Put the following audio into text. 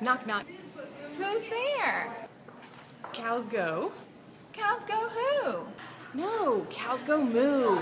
Knock, knock. Who's there? Cows go. Cows go who? No, cows go moo.